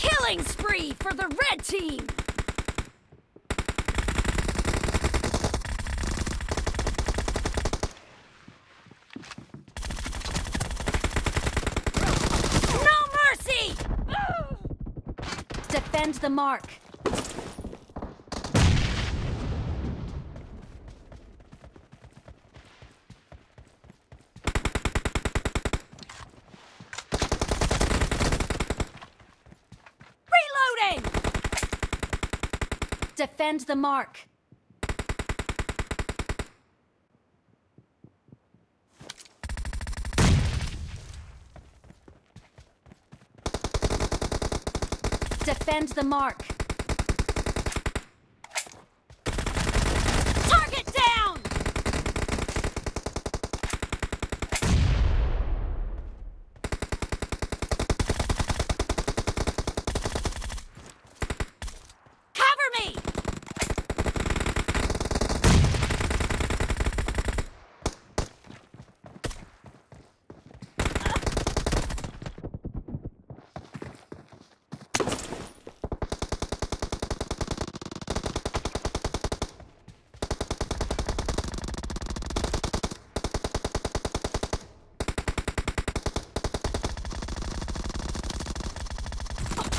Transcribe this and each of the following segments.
Killing spree for the red team! No mercy! Defend the mark. Reloading! Defend the mark. Defend the mark.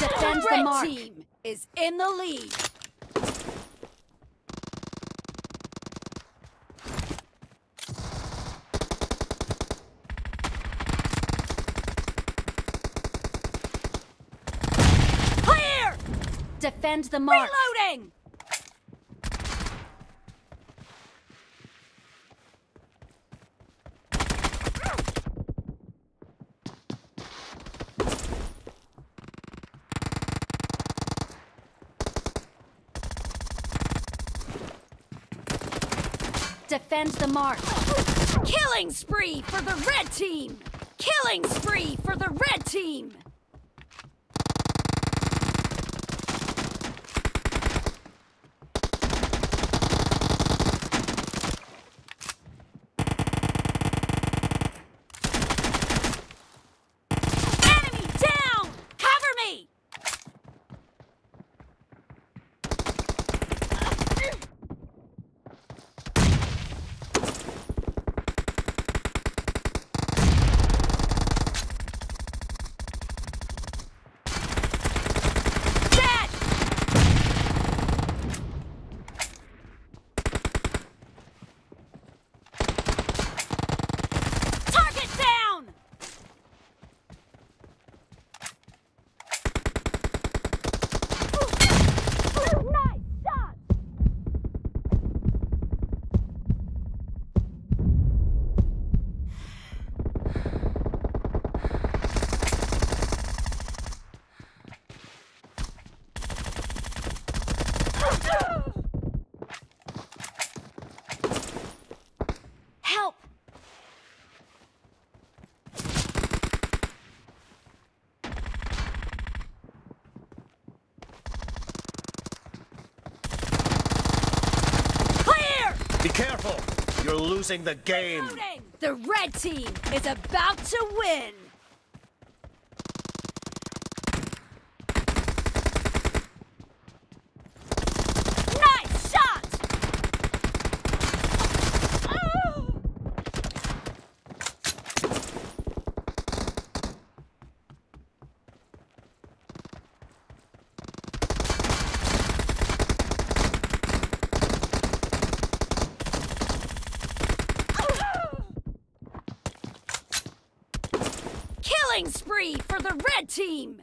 Defend the mark. team is in the lead. Clear! Defend the mark. Reloading! Defend the mark. Killing spree for the red team! Killing spree for the red team! Be careful! You're losing the game. The red team is about to win! For the red team!